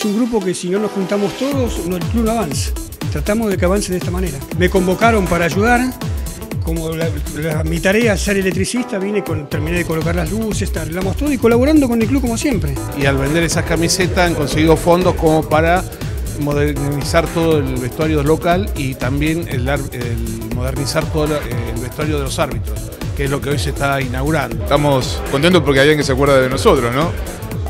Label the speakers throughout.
Speaker 1: Es un grupo que si no nos juntamos todos, no, el club no avanza. Tratamos de que avance de esta manera. Me convocaron para ayudar. Como la- la- mi tarea es ser electricista, vine, con, terminé de colocar las luces, arreglamos todo y colaborando con el club como siempre.
Speaker 2: y al vender esas camisetas han conseguido fondos como para modernizar todo el vestuario local y también el, ar- el modernizar todo el vestuario de los árbitros, que es lo que hoy se está inaugurando.
Speaker 3: Estamos contentos porque hay alguien que se acuerda de nosotros, ¿no?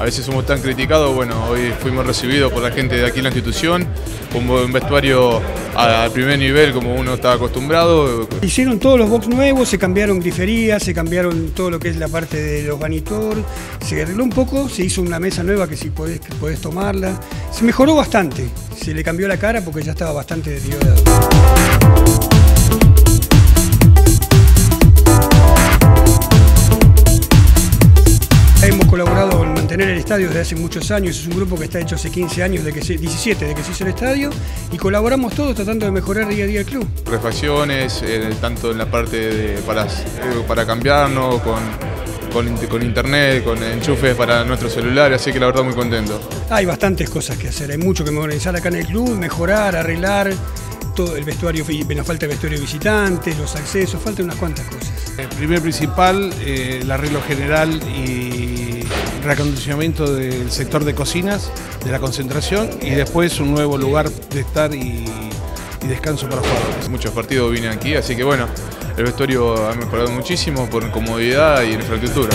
Speaker 3: A veces somos tan criticados, bueno, hoy fuimos recibidos por la gente de aquí en la institución, con un vestuario al primer nivel como uno está acostumbrado.
Speaker 1: Hicieron todos los box nuevos, se cambiaron griferías, se cambiaron todo lo que es la parte de los vanitor, se arregló un poco, se hizo una mesa nueva que si podés, podés tomarla. Se mejoró bastante, se le cambió la cara porque ya estaba bastante deteriorado. Hemos colaborado mantener el estadio desde hace muchos años, es un grupo que está hecho hace 15 años, de que se, 17 de que se hizo el estadio, y colaboramos todos tratando de mejorar día a día el club.
Speaker 3: refacciones, eh, tanto en la parte de- para, eh, para cambiarnos, con, con, in- con internet, con enchufes para nuestros celulares, así que la verdad muy contento.
Speaker 1: Hay bastantes cosas que hacer, hay mucho que organizar acá en el club, mejorar, arreglar todo el vestuario, nos falta el vestuario de visitantes, los accesos, faltan unas cuantas cosas.
Speaker 2: El primer principal, eh, el arreglo general y reacondicionamiento del sector de cocinas, de la concentración y después un nuevo lugar de estar y, descanso para jugadores.
Speaker 3: Muchos partidos vine aquí, así que bueno, el vestuario ha mejorado muchísimo por comodidad y infraestructura.